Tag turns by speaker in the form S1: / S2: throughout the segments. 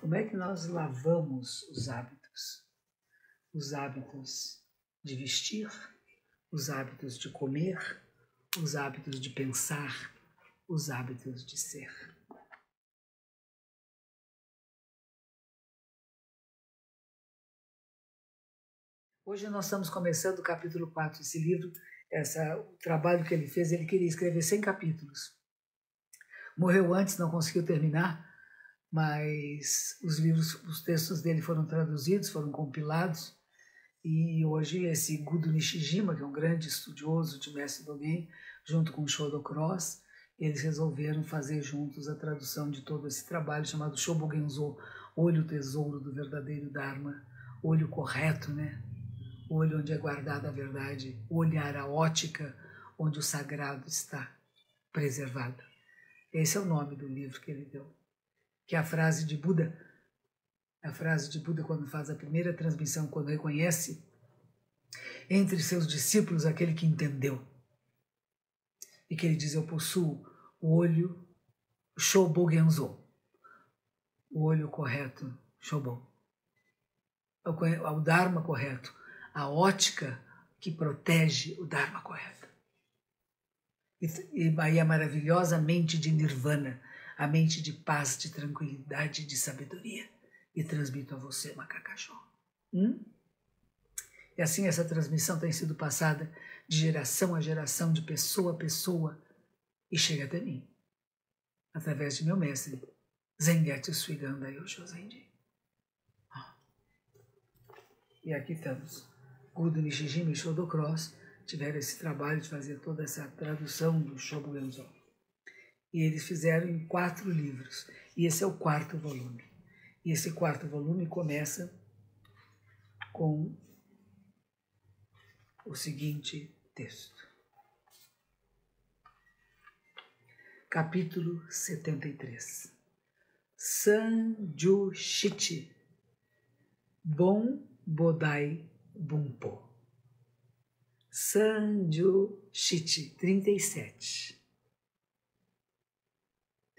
S1: Como é que nós lavamos os hábitos? Os hábitos de vestir, os hábitos de comer, os hábitos de pensar, os hábitos de ser. Hoje nós estamos começando o capítulo 4. Esse livro, essa, o trabalho que ele fez, ele queria escrever 100 capítulos. Morreu antes, não conseguiu terminar, mas os livros, os textos dele foram traduzidos, foram compilados, e hoje esse Gudo Nishijima, que é um grande estudioso de Mestre Dogen, junto com Shodo Cross, eles resolveram fazer juntos a tradução de todo esse trabalho chamado Shobogenzo, Olho Tesouro do Verdadeiro Dharma, olho correto, né? olho onde é guardada a verdade, olhar, a ótica onde o sagrado está preservado. Esse é o nome do livro que ele deu. Que é a frase de Buda, a frase de Buda quando faz a primeira transmissão, quando reconhece entre seus discípulos aquele que entendeu. E que ele diz: Eu possuo o olho Shobogenzo, o olho correto, Shobon, o Dharma correto, a ótica que protege o Dharma correto. E, e aí a maravilhosa mente de Nirvana, a mente de paz, de tranquilidade, de sabedoria. E transmito a você, macacachó. Hum? E assim essa transmissão tem sido passada de geração a geração, de pessoa a pessoa, e chega até mim, através de meu mestre, Zengetsu Suiganda Yosho Zenji. E aqui estamos. Gudo Nishijima e Shodo Cross tiveram esse trabalho de fazer toda essa tradução do Shobogenzo. E eles fizeram em quatro livros. E esse é o quarto volume. E esse quarto volume começa com o seguinte texto. Capítulo 73. Sanjushiti. Bom Bodai Bumpo. Sanju Shiti, 37.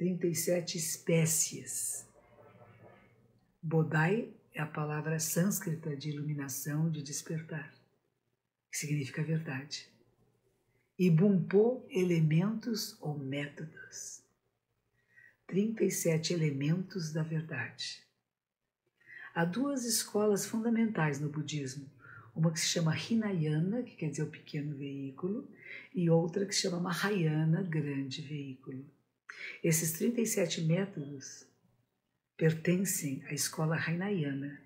S1: 37 espécies. Bodai é a palavra sânscrita de iluminação, de despertar, que significa verdade. E Bumpo, elementos ou métodos. 37 elementos da verdade. Há duas escolas fundamentais no budismo uma que se chama Hinayana, que quer dizer o pequeno veículo, e outra que se chama Mahayana, grande veículo. Esses 37 métodos pertencem à escola Hinayana,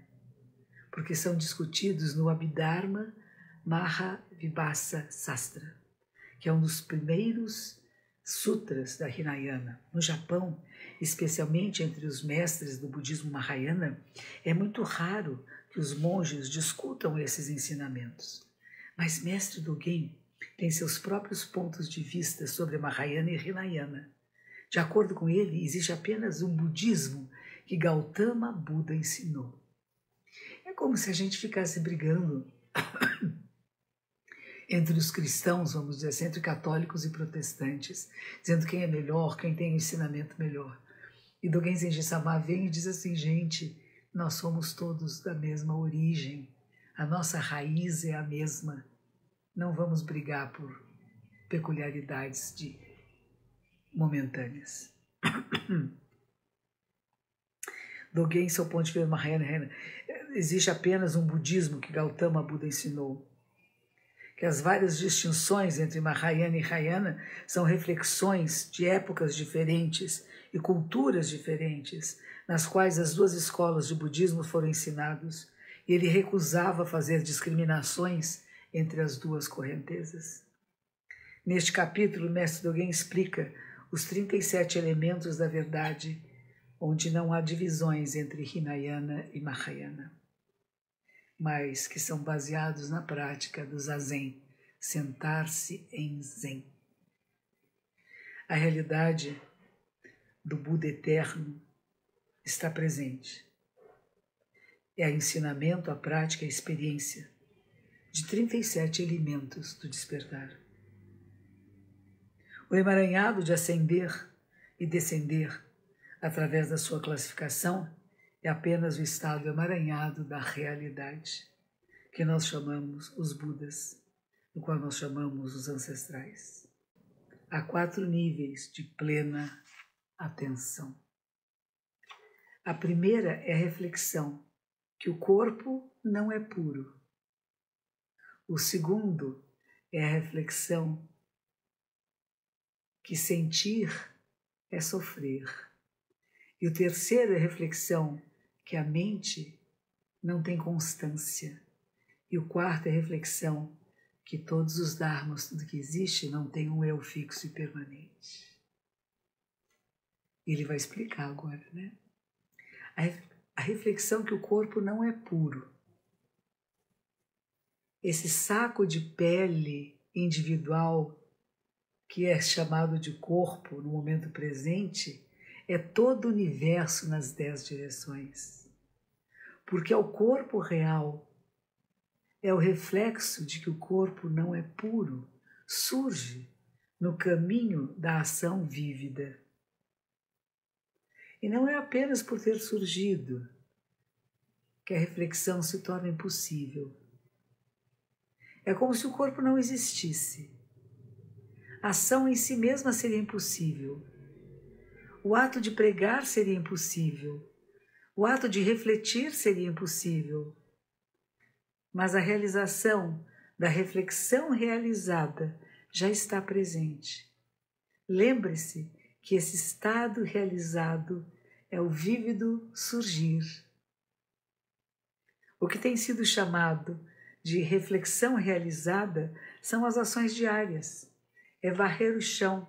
S1: porque são discutidos no Abhidharma Mahavibhasa Sastra, que é um dos primeiros sutras da Hinayana. No Japão, especialmente entre os mestres do budismo Mahayana, é muito raro que os monges discutam esses ensinamentos. Mas Mestre Dogen tem seus próprios pontos de vista sobre Mahayana e Hinayana. De acordo com ele, existe apenas um budismo que Gautama Buda ensinou. É como se a gente ficasse brigando entre os cristãos, vamos dizer assim, entre católicos e protestantes, dizendo quem é melhor, quem tem o ensinamento melhor. E Dogen Zenji Sama vem e diz assim, gente, nós somos todos da mesma origem, a nossa raiz é a mesma. Não vamos brigar por peculiaridades de momentâneas. Dogen, seu ponto de Mahayana, existe apenas um budismo que Gautama Buda ensinou. Que as várias distinções entre Mahayana e Hayana são reflexões de épocas diferentes e culturas diferentes, nas quais as duas escolas de budismo foram ensinados, e ele recusava fazer discriminações entre as duas correntezas. Neste capítulo, o mestre Dogen explica os 37 elementos da verdade, onde não há divisões entre Hinayana e Mahayana, mas que são baseados na prática do Zazen, sentar-se em Zen. A realidade do Buda eterno está presente. É a ensinamento, a prática, a experiência de 37 elementos do despertar. O emaranhado de ascender e descender através da sua classificação é apenas o estado emaranhado da realidade, que nós chamamos os Budas, no qual nós chamamos os ancestrais. Há quatro níveis de plena atenção. A primeira é a reflexão que o corpo não é puro. O segundo é a reflexão que sentir é sofrer. E o terceiro é reflexão que a mente não tem constância. E o quarto é reflexão que todos os dharmas, tudo que existe, não tem um eu fixo e permanente. Ele vai explicar agora, né? A reflexão que o corpo não é puro. Esse saco de pele individual que é chamado de corpo no momento presente, é todo o universo nas dez direções. Porque é o corpo real, é o reflexo de que o corpo não é puro, surge no caminho da ação vívida. E não é apenas por ter surgido que a reflexão se torna impossível. É como se o corpo não existisse a ação em si mesma seria impossível. O ato de pregar seria impossível. O ato de refletir seria impossível. Mas a realização da reflexão realizada já está presente. Lembre-se que esse estado realizado é o vívido surgir. O que tem sido chamado de reflexão realizada são as ações diárias é varrer o chão,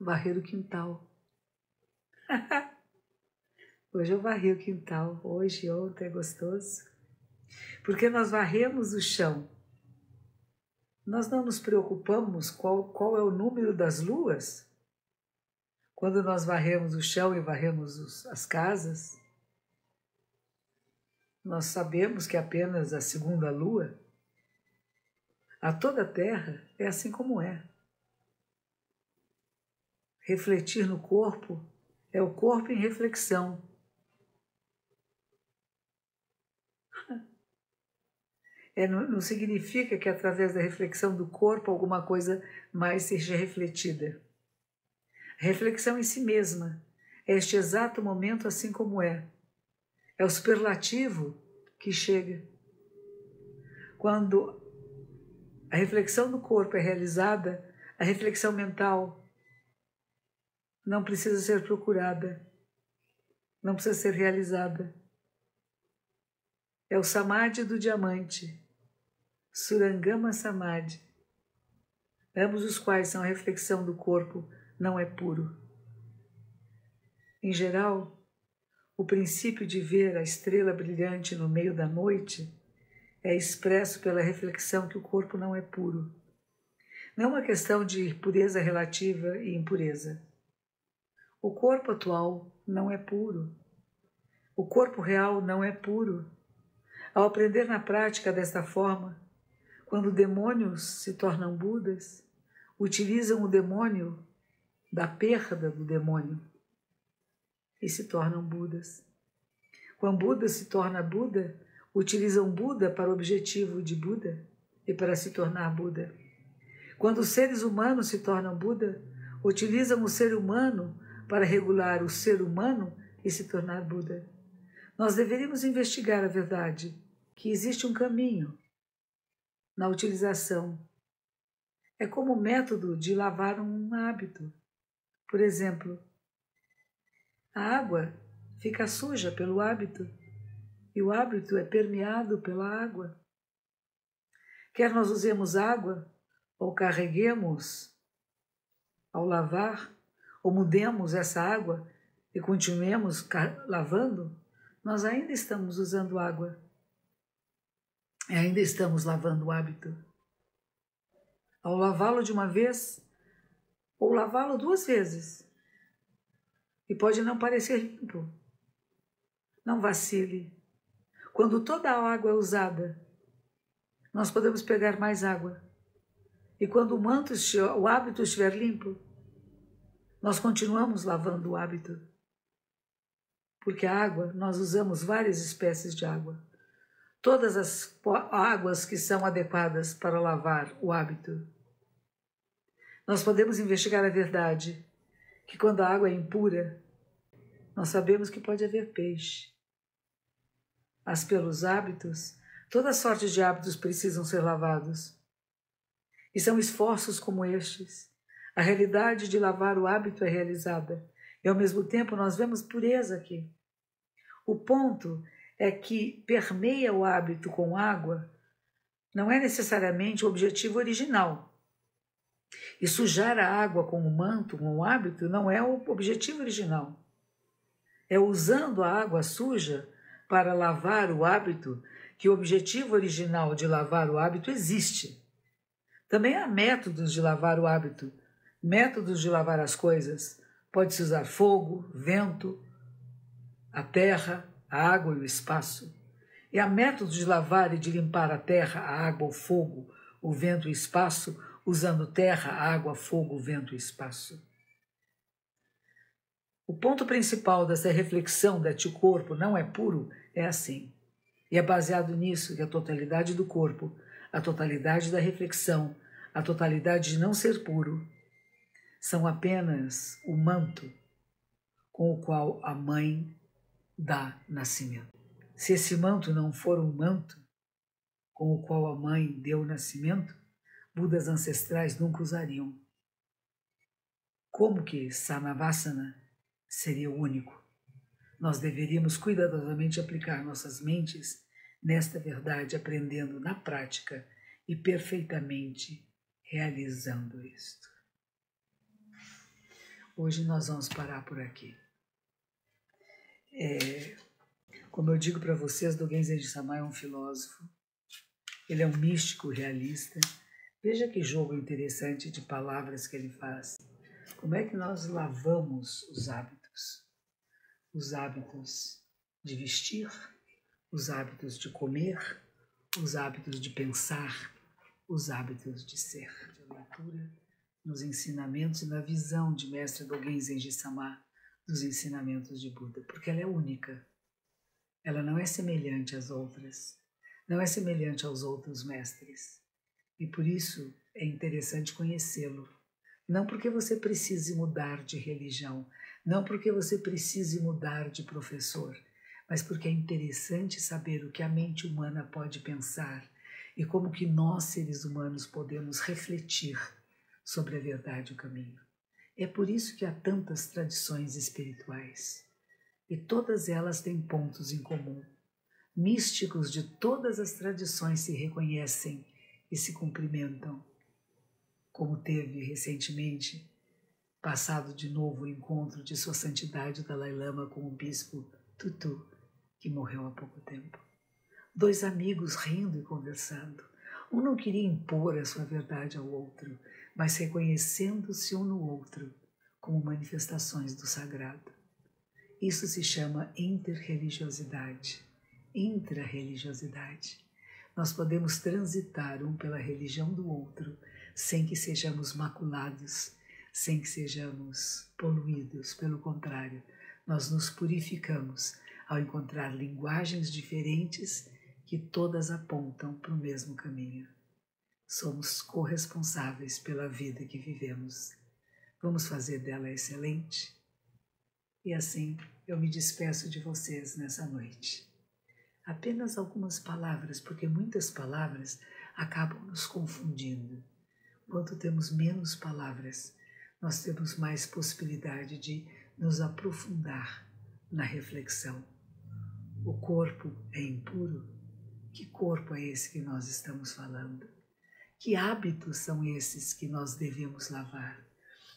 S1: varrer o quintal. Hoje eu varri o quintal, hoje, ontem é gostoso. Porque nós varremos o chão. Nós não nos preocupamos qual, qual é o número das luas quando nós varremos o chão e varremos os, as casas. Nós sabemos que apenas a segunda lua a toda a terra é assim como é. Refletir no corpo é o corpo em reflexão. É, não, não significa que através da reflexão do corpo alguma coisa mais seja refletida. Reflexão em si mesma é este exato momento assim como é. É o superlativo que chega. Quando a reflexão do corpo é realizada, a reflexão mental não precisa ser procurada, não precisa ser realizada. É o samadhi do diamante, Surangama Samadhi, ambos os quais são a reflexão do corpo, não é puro. Em geral, o princípio de ver a estrela brilhante no meio da noite é expresso pela reflexão que o corpo não é puro. Não é uma questão de pureza relativa e impureza. O corpo atual não é puro. O corpo real não é puro. Ao aprender na prática desta forma, quando demônios se tornam Budas, utilizam o demônio da perda do demônio e se tornam Budas. Quando Buda se torna Buda, utilizam Buda para o objetivo de Buda e para se tornar Buda. Quando os seres humanos se tornam Buda, utilizam o ser humano para regular o ser humano e se tornar Buda. Nós deveríamos investigar a verdade, que existe um caminho na utilização. É como o método de lavar um hábito. Por exemplo, a água fica suja pelo hábito e o hábito é permeado pela água. Quer nós usemos água ou carreguemos ao lavar, ou mudemos essa água e continuemos lavando, nós ainda estamos usando água. E ainda estamos lavando o hábito. Ao lavá-lo de uma vez, ou lavá-lo duas vezes, e pode não parecer limpo. Não vacile. Quando toda a água é usada, nós podemos pegar mais água. E quando o manto, o hábito estiver limpo, nós continuamos lavando o hábito. porque a água, nós usamos várias espécies de água. Todas as águas que são adequadas para lavar o hábito. Nós podemos investigar a verdade, que quando a água é impura, nós sabemos que pode haver peixe. Mas pelos hábitos, toda sorte de hábitos precisam ser lavados. E são esforços como estes. A realidade de lavar o hábito é realizada. E ao mesmo tempo nós vemos pureza aqui. O ponto é que permeia o hábito com água não é necessariamente o objetivo original. E sujar a água com o manto, com o hábito, não é o objetivo original. É usando a água suja para lavar o hábito que o objetivo original de lavar o hábito existe. Também há métodos de lavar o hábito, métodos de lavar as coisas. Pode-se usar fogo, vento, a terra, a água e o espaço. E há métodos de lavar e de limpar a terra, a água, o fogo, o vento e o espaço, usando terra, água, fogo, vento e espaço. O ponto principal dessa reflexão de que o corpo não é puro é assim. E é baseado nisso que a totalidade do corpo, a totalidade da reflexão, a totalidade de não ser puro, são apenas o manto com o qual a mãe dá nascimento. Se esse manto não for um manto com o qual a mãe deu nascimento, Budas ancestrais nunca usariam. Como que Samavasana seria o único? Nós deveríamos cuidadosamente aplicar nossas mentes nesta verdade, aprendendo na prática e perfeitamente realizando isto. Hoje nós vamos parar por aqui. É, como eu digo para vocês, Dogen Zenji Sama é um filósofo, ele é um místico realista. Veja que jogo interessante de palavras que ele faz. Como é que nós lavamos os hábitos? Os hábitos de vestir, os hábitos de comer, os hábitos de pensar, os hábitos de ser. De leitura, nos ensinamentos e na visão de Mestre Dogen Zenji Sama dos ensinamentos de Buda, porque ela é única. Ela não é semelhante às outras, não é semelhante aos outros mestres. E por isso é interessante conhecê-lo não porque você precise mudar de religião, não porque você precise mudar de professor, mas porque é interessante saber o que a mente humana pode pensar e como que nós, seres humanos, podemos refletir sobre a verdade e o caminho. É por isso que há tantas tradições espirituais e todas elas têm pontos em comum. Místicos de todas as tradições se reconhecem e se cumprimentam como teve recentemente passado de novo o encontro de Sua Santidade Dalai Lama com o bispo Tutu, que morreu há pouco tempo. Dois amigos rindo e conversando. Um não queria impor a sua verdade ao outro, mas reconhecendo-se um no outro como manifestações do sagrado. Isso se chama interreligiosidade, intrarreligiosidade. Nós podemos transitar um pela religião do outro sem que sejamos maculados, sem que sejamos poluídos. Pelo contrário, nós nos purificamos ao encontrar linguagens diferentes que todas apontam para o mesmo caminho. Somos corresponsáveis pela vida que vivemos. Vamos fazer dela excelente? E assim eu me despeço de vocês nessa noite. Apenas algumas palavras, porque muitas palavras acabam nos confundindo. Quanto temos menos palavras, nós temos mais possibilidade de nos aprofundar na reflexão. O corpo é impuro? Que corpo é esse que nós estamos falando? Que hábitos são esses que nós devemos lavar?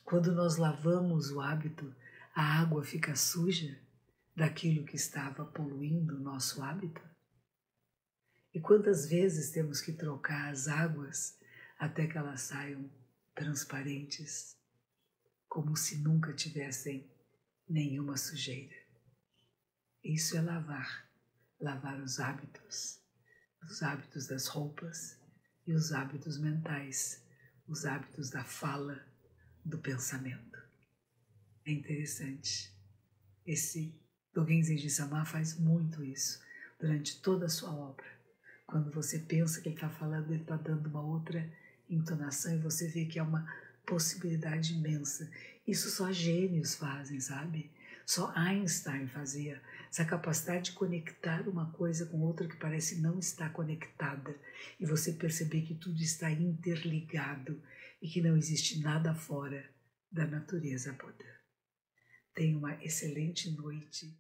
S1: Quando nós lavamos o hábito, a água fica suja daquilo que estava poluindo o nosso hábito? E quantas vezes temos que trocar as águas até que elas saiam transparentes, como se nunca tivessem nenhuma sujeira. Isso é lavar, lavar os hábitos, os hábitos das roupas e os hábitos mentais, os hábitos da fala, do pensamento. É interessante esse Dogen Zenji Sama faz muito isso durante toda a sua obra. Quando você pensa que ele está falando, ele está dando uma outra entonação e você vê que é uma possibilidade imensa. Isso só gênios fazem, sabe? Só Einstein fazia essa capacidade de conectar uma coisa com outra que parece não estar conectada e você perceber que tudo está interligado e que não existe nada fora da natureza Buda. Tenha uma excelente noite